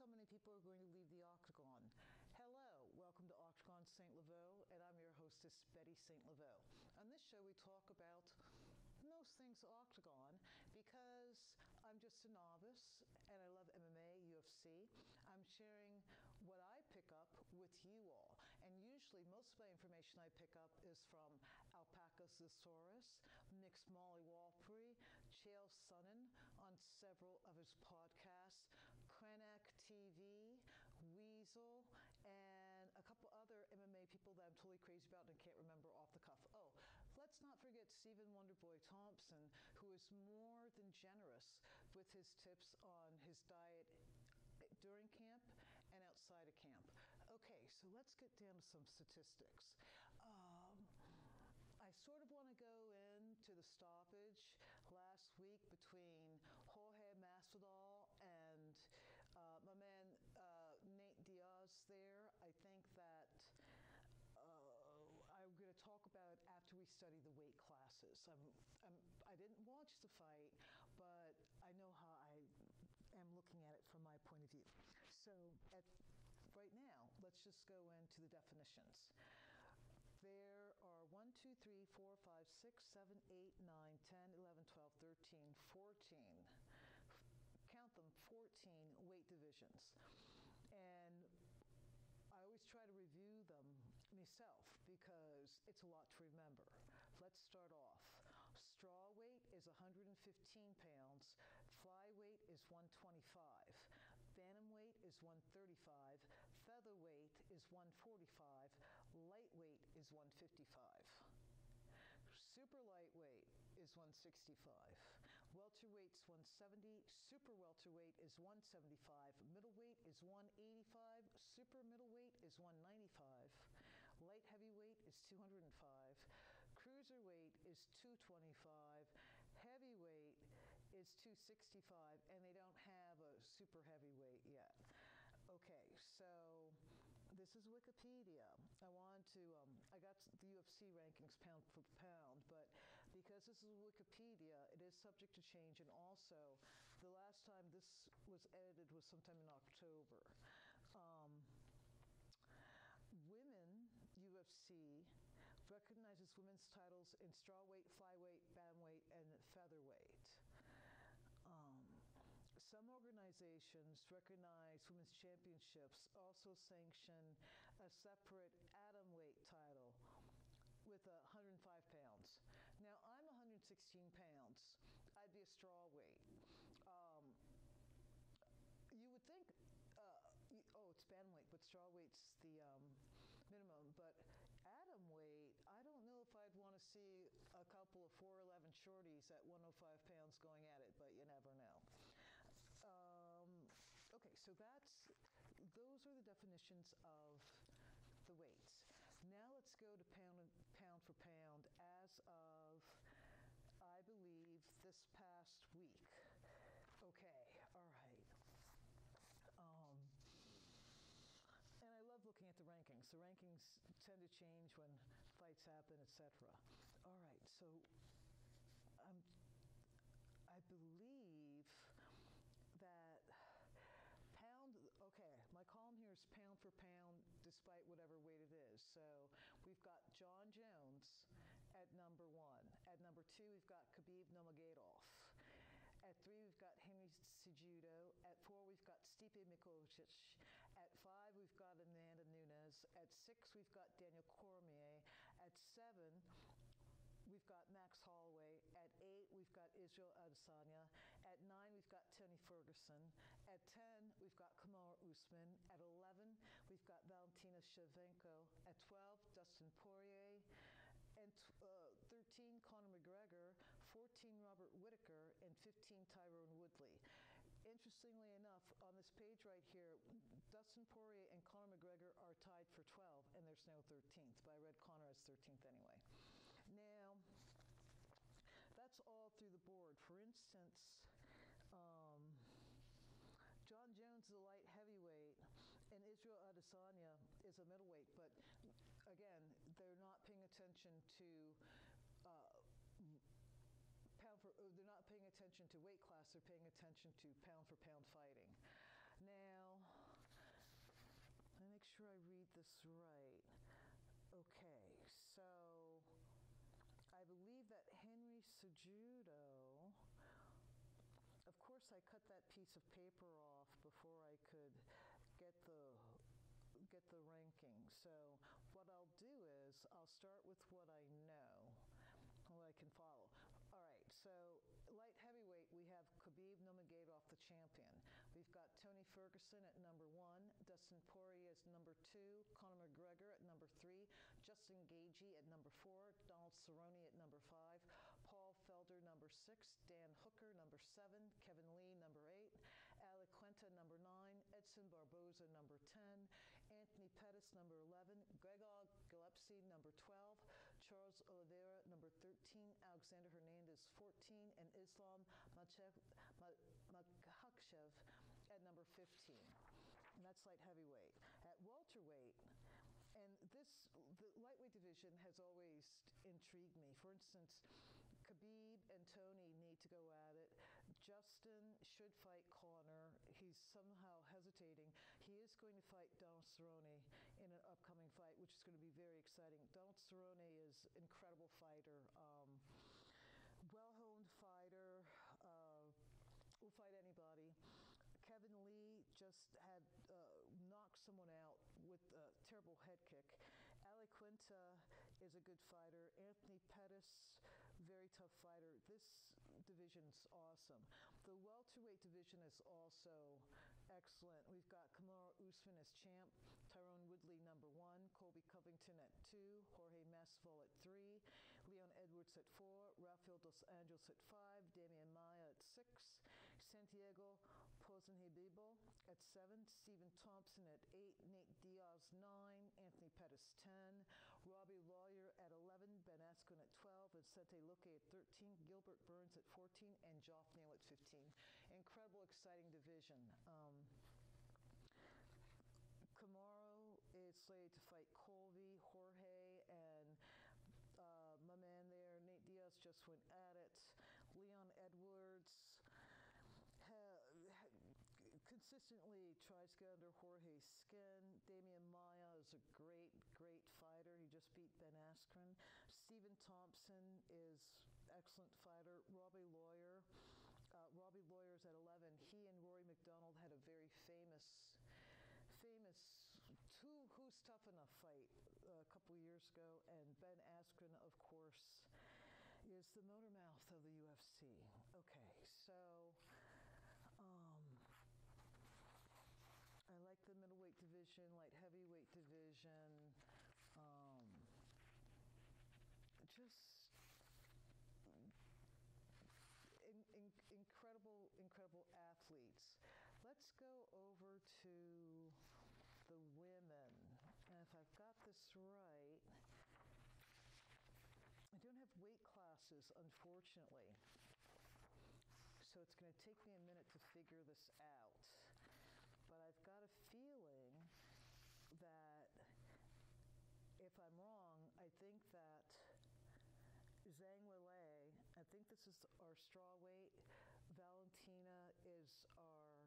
how many people are going to leave the octagon? Hello, welcome to Octagon St. Laveau, and I'm your hostess, Betty St. Laveau. On this show, we talk about most things octagon because I'm just a novice and I love MMA, UFC. I'm sharing what I pick up with you all. And usually, most of my information I pick up is from Alpacasaurus, Mixed Molly Walpurey, Chael Sonnen on several of his podcasts, TV, Weasel, and a couple other MMA people that I'm totally crazy about and can't remember off the cuff. Oh, let's not forget Stephen Wonderboy Thompson, who is more than generous with his tips on his diet during camp and outside of camp. Okay, so let's get down to some statistics. Um, I sort of want to go into the stoppage last week between Jorge Masvidal and uh, my man uh, Diaz there. I think that uh, I'm going to talk about after we study the weight classes. I'm, I'm, I did not watch the fight, but I know how I am looking at it from my point of view. So at, right now, let's just go into the definitions. There are 1, 2, 3, 4, 5, 6, 7, 8, 9, 10, 11, 12, 13, 14 count them 14 weight divisions. Try to review them myself because it's a lot to remember. Let's start off. Straw weight is 115 pounds, flyweight is 125, bantamweight is 135, featherweight is 145, lightweight is 155. Super lightweight is 165. Welterweight's 170. Super welterweight is 175. Middleweight is 185. Super middleweight is 195. Light heavyweight is 205. Cruiserweight is 225. Heavyweight is 265, and they don't have a super heavyweight yet. Okay, so this is Wikipedia. I want to, um, I got the UFC rankings pound for pound, but because this is Wikipedia, it is subject to change. And also, the last time this was edited was sometime in October. Um, Women UFC recognizes women's titles in strawweight, flyweight, bantamweight, and featherweight. Um, some organizations recognize women's championships also sanction a separate atom weight title with 105 pounds. Now, I'm 116 pounds. I'd be a straw weight. Um, you would think, uh, oh, it's bantamweight, but straw weight's the um, minimum. But atom weight, I don't know if I'd want to see a couple of 411 shorties at 105 pounds going at it, but you never know. Um, okay, so that's those are the definitions of the weights. Now let's go to pound pound for pound as of this past week. Okay, all right. Um, and I love looking at the rankings. The rankings tend to change when fights happen, etc. All right, so um, I believe that pound, okay, my column here is pound for pound despite whatever weight it is. So we've got Jon Jones at number one. Two, we've got Khabib Nurmagomedov. At three, we've got Henry Cejudo. At four, we've got Stipe Miocic. At five, we've got Amanda Nunes. At six, we've got Daniel Cormier. At seven, we've got Max Holloway. At eight, we've got Israel Adesanya. At nine, we've got Tony Ferguson. At 10, we've got Kamaru Usman. At 11, we've got Valentina Shevchenko. At 12, Dustin Poirier. And uh, 13, Conor McGregor. 14, Robert Whitaker. And 15, Tyron Woodley. Interestingly enough, on this page right here, Dustin Poirier and Conor McGregor are tied for 12, and there's no 13th, but I read Conor as 13th anyway. Now, that's all through the board. For instance, um, Jon Jones is a light heavyweight, Adesanya is a middleweight. But again, they're not paying attention to. Uh, pound for, uh, they're not paying attention to weight class, they're paying attention to pound for pound fighting. Now, let me make sure I read this right. Okay, so I believe that Henry Cejudo, of course, I cut that piece of paper off before I could get the the ranking. So what I'll do is I'll start with what I know what I can follow. All right, so light heavyweight, we have Khabib Nurmagomedov, the champion. We've got Tony Ferguson at number one, Dustin Poirier is number two, Conor McGregor at number three, Justin Gaethje at number four, Donald Cerrone at number five, Paul Felder number six, Dan Hooker number seven, Kevin Lee number eight, Al Iaquinta number nine, Edson Barboza number 10, Anthony Pettis number 11, Gregor Gillespie number 12, Charles Oliveira number 13, 13, Alexander Hernandez 14, and Islam Makhachev at number 15. And that's light heavyweight. At welterweight, and this, the lightweight division has always intrigued me. For instance, Khabib and Tony need to go at it. Justin should fight Conor. He's somehow hesitating. He is going to fight Donald Cerrone in an upcoming fight, which is going to be very exciting. Donald Cerrone is incredible fighter, um, well-honed fighter. Uh, will fight anybody. Kevin Lee just had uh, knocked someone out with a terrible head kick. Al Iaquinta is a good fighter. Anthony Pettis, very tough fighter. This division's awesome. The welterweight division is also excellent. We've got Kamaru Usman as champ, Tyron Woodley number one, Colby Covington at two, Jorge Masvidal at three, Leon Edwards at four, Rafael dos Anjos at five, Demian Maia at six, Santiago Ponzinibbio at seven, Stephen Thompson at eight, Nate Diaz nine, Anthony Pettis 10, Robbie Lawler at 11, Ben Askren at 12, and Vicente Luque at 13, Gilbert Burns at 14, and Geoff Neal at 15. Incredible, exciting division. Um, Kamaru is slated to fight Colby, Jorge, and uh, my man there, Nate Diaz, just went at it. Leon Edwards consistently tries to get under Jorge's skin. Demian Maia is a great, just beat Ben Askren. Stephen Thompson is excellent fighter. Robbie Lawler, uh, Robbie Lawler's at 11. He and Rory MacDonald had a very famous famous two Who's Tough Enough fight uh, a couple years ago, and Ben Askren, of course, is the motor mouth of the UFC. Okay, so um, I like the middleweight division, light heavyweight division. Um, just um, in, in, incredible, incredible athletes. Let's go over to the women. And if I've got this right, I don't have weight classes, unfortunately. So it's going to take me a minute to figure this out. But I've got a feeling that if I'm wrong, I think that Zhang I think this is our straw weight. Valentina is our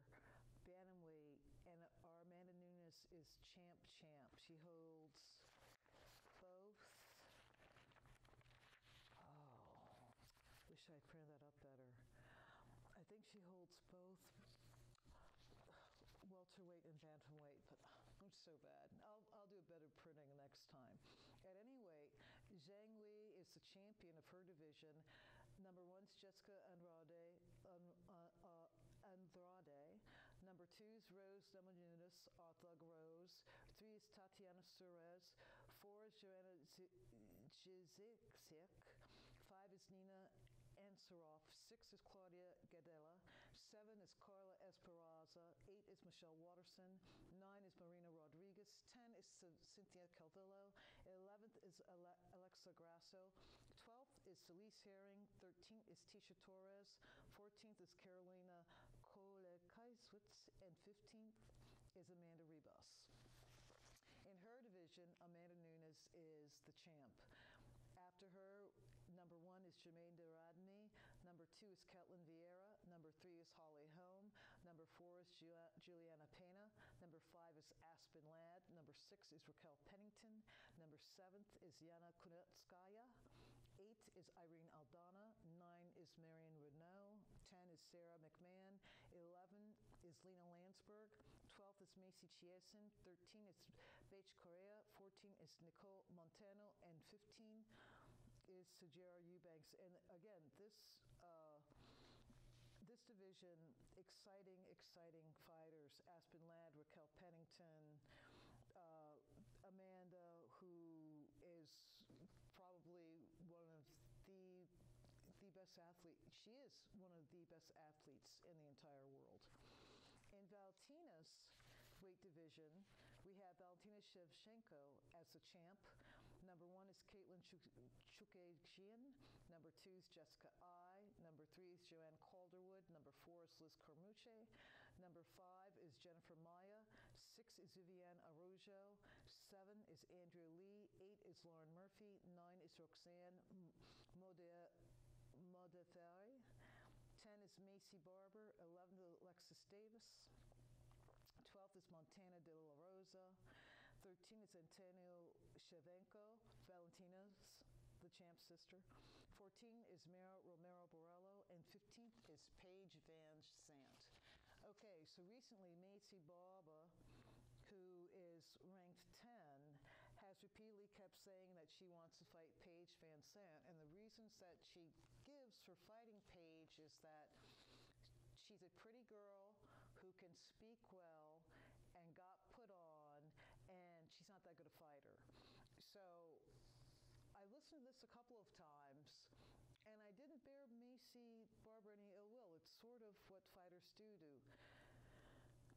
bantamweight, and our Amanda Nunes is champ champ. She holds both. Oh, wish I printed that up better. I think she holds both welterweight and bantamweight, but I'm so bad. I'll, I'll do a better printing next time. At any rate, Zhang Weili is the champion of her division. Number one is Jessica Andrade. Um, uh, uh, Andrade. Number two is Rose Namajunas, Rose. Three is Tatiana Suarez. Four is Joanna Jędrzejczyk. Five is Nina Ansaroff. Six is Claudia Gadelha. Seven is Carla Esparza. Eight is Michelle Waterson. Nine is Marina Rodriguez. Ten is Cynthia Calvillo. Eleventh is Ale- Alexa Grasso. Twelfth is Felice Herring. Thirteenth is Tecia Torres. Fourteenth is Karolina Kowalkiewicz. And fifteenth is Amanda Ribas. In her division, Amanda Nunes is the champ. After her, number one is Germaine de Randamie. Number two is Ketlin Vieira. Number three is Holly Holm. Number four is Juliana Pena. Number five is Aspen Ladd. Number six is Raquel Pennington. Number seventh is Yana Kunitskaya. Eight is Irene Aldana. Nine is Marion Reneau. Ten is Sarah McMann. Eleven is Lina Lansberg. Twelve is Macy Chiasson. Thirteen is Bethe Correia. Fourteen is Nicole Montano. And fifteen is Sijara Eubanks. And again, this division, exciting, exciting fighters. Aspen Ladd, Raquel Pennington, uh, Amanda, who is probably one of the the best athlete. She is one of the best athletes in the entire world. In Valentina's weight division, we have Valentina Shevchenko as the champ. Number one is Caitlin Chookagian. Number two is Jessica Eye. Number three is Joanne Calderwood. Number four is Liz Carmouche. Number five is Jennifer Maia. Six is Viviane Araujo. Seven is Andrea Lee. Eight is Lauren Murphy. Nine is Roxanne Modafferi. 10 is Maycee Barber, 11 is Alexis Davis, 12th is Montana de la Rosa, 13 is Antonina Shevchenko, Valentina's the champ sister. 14 is Mara Romero Borella, and 15th is Paige Van Sant. Okay, so recently Maycee Barber who is ranked 10, has repeatedly kept saying that she wants to fight Paige Van Sant. And the reasons that she gives for fighting Paige is that she's a pretty girl who can speak well and got put on, and she's not that good a fighter. So I listened to this a couple of times, and I didn't bear Maycee Barber any ill will. It's sort of what fighters do to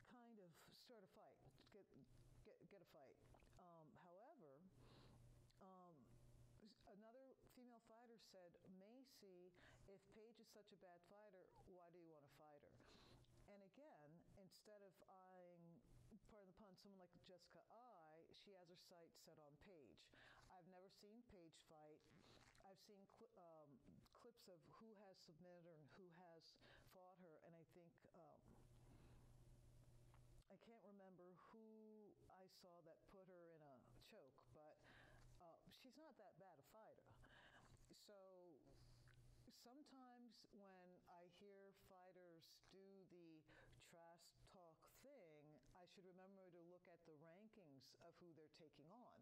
kind of start a fight, get get, get a fight. Um, however, um, another female fighter said, Maycee, if Paige is such a bad fighter, why do you want to fight her? And again, instead of eyeing, pardon the pun, someone like Jessica Eye, she has her sights set on Paige. I've never seen Paige fight. I've seen cl- um, clips of who has submitted her and who has fought her, and I think. Um, I can't remember who I saw that put her in a choke, but uh, she's not that bad a fighter. So sometimes when I hear fighters do the trash should remember to look at the rankings of who they're taking on.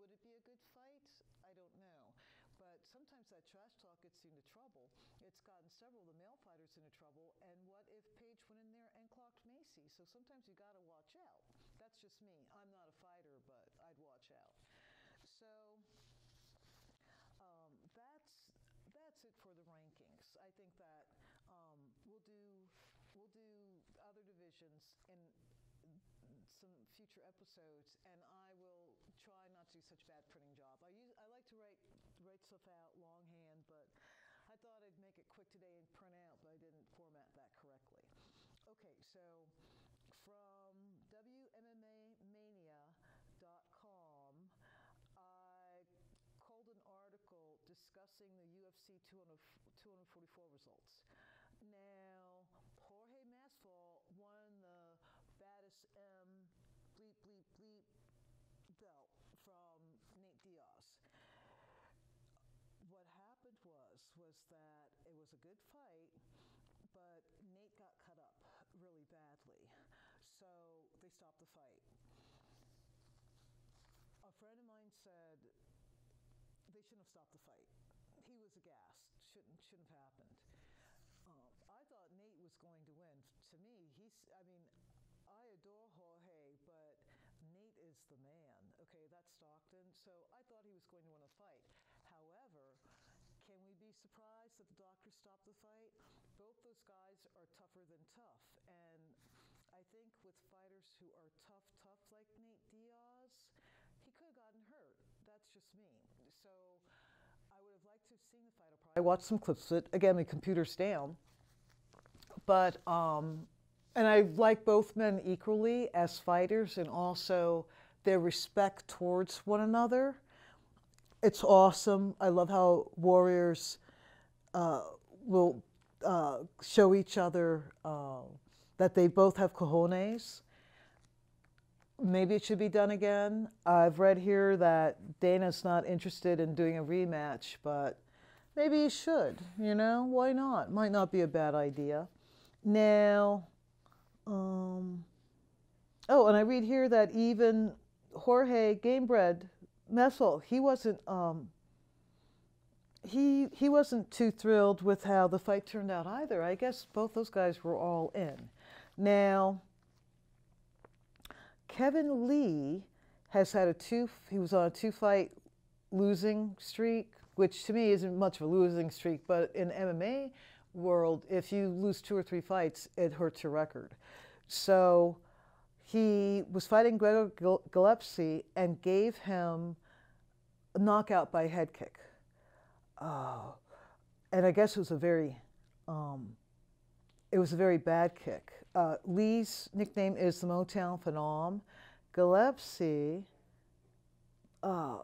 Would it be a good fight? I don't know. But sometimes that trash talk gets you into trouble. It's gotten several of the male fighters into trouble. And what if Paige went in there and clocked Maycee? So sometimes you got to watch out. That's just me. I'm not a fighter, but I'd watch out. So um, that's that's it for the rankings. I think that um, we'll do we'll do other divisions in some future episodes, and I will try not to do such a bad printing job. I use I like to write write stuff out longhand, but I thought I'd make it quick today and print out, but I didn't format that correctly. Okay, so from WMMAmania.com, I called an article discussing the UFC 200, 244 results. Now, Jorge Masvidal won the baddest M Diaz. What happened was was that it was a good fight, but Nate got cut up really badly, so they stopped the fight. A friend of mine said they shouldn't have stopped the fight. He was aghast. Shouldn't shouldn't have happened. Um, I thought Nate was going to win. To me, he's. I mean, I adore Jorge, is the man. Okay, that's Stockton. So I thought he was going to win a fight. However, can we be surprised that the doctor stopped the fight? Both those guys are tougher than tough. And I think with fighters who are tough, tough like Nate Diaz, he could have gotten hurt. That's just me. So I would have liked to have seen the fight. I watched some clips of it. Again, my computer's down. But, um, and I like both men equally as fighters and also their respect towards one another. It's awesome. I love how Warriors uh, will uh, show each other uh, that they both have cojones. Maybe it should be done again. I've read here that Dana's not interested in doing a rematch, but maybe he should. You know, why not? Might not be a bad idea. Now, um, oh, and I read here that even Jorge Gamebred Messel, he wasn't um, he he wasn't too thrilled with how the fight turned out either. I guess both those guys were all in. Now, Kevin Lee has had a two. He was on a two-fight losing streak, which to me isn't much of a losing streak, but in MMA world, if you lose two or three fights, it hurts your record. So he was fighting Gregor Gillespie and gave him a knockout by head kick. Oh, and I guess it was a very, um, it was a very bad kick. Uh, Lee's nickname is the Motown Phenom. Gillespie uh,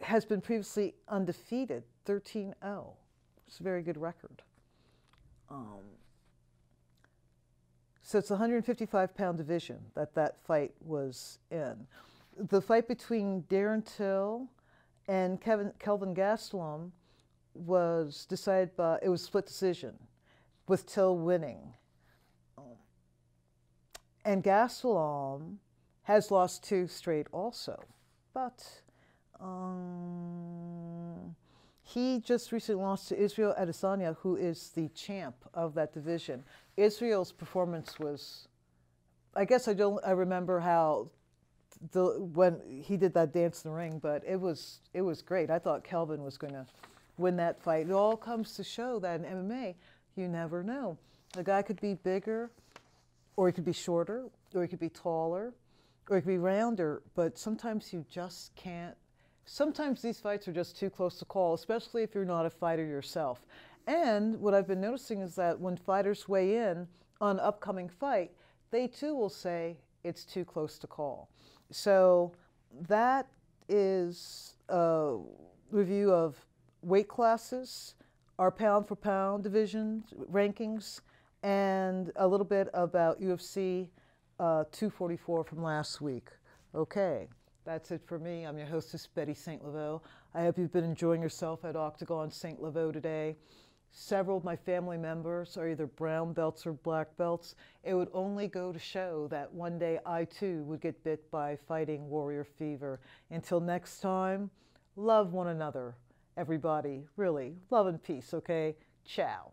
has been previously undefeated, 13-0. It's a very good record. Um, so it's a 155 pound division that that fight was in. The fight between Darren Till and Kevin, Kelvin Gastelum was decided by, it was split decision with Till winning. And Gastelum has lost two straight also. But um, he just recently lost to Israel Adesanya, who is the champ of that division. Israel's performance was, I guess I don't, I remember how the when he did that dance in the ring, but it was it was great. I thought Kelvin was going to win that fight. It all comes to show that in MMA, you never know. The guy could be bigger, or he could be shorter, or he could be taller, or he could be rounder, but sometimes you just can't. Sometimes these fights are just too close to call, especially if you're not a fighter yourself. And what I've been noticing is that when fighters weigh in on upcoming fight, they too will say it's too close to call. So that is a review of weight classes, our pound for pound divisions, rankings, and a little bit about UFC uh, 244 from last week. Okay, that's it for me. I'm your hostess, Betty St. Laveau. I hope you've been enjoying yourself at Octagon St. Laveau today. Several of my family members are either brown belts or black belts. It would only go to show that one day I too would get bit by fighting warrior fever. Until next time, love one another everybody. Really, love and peace, okay? Ciao.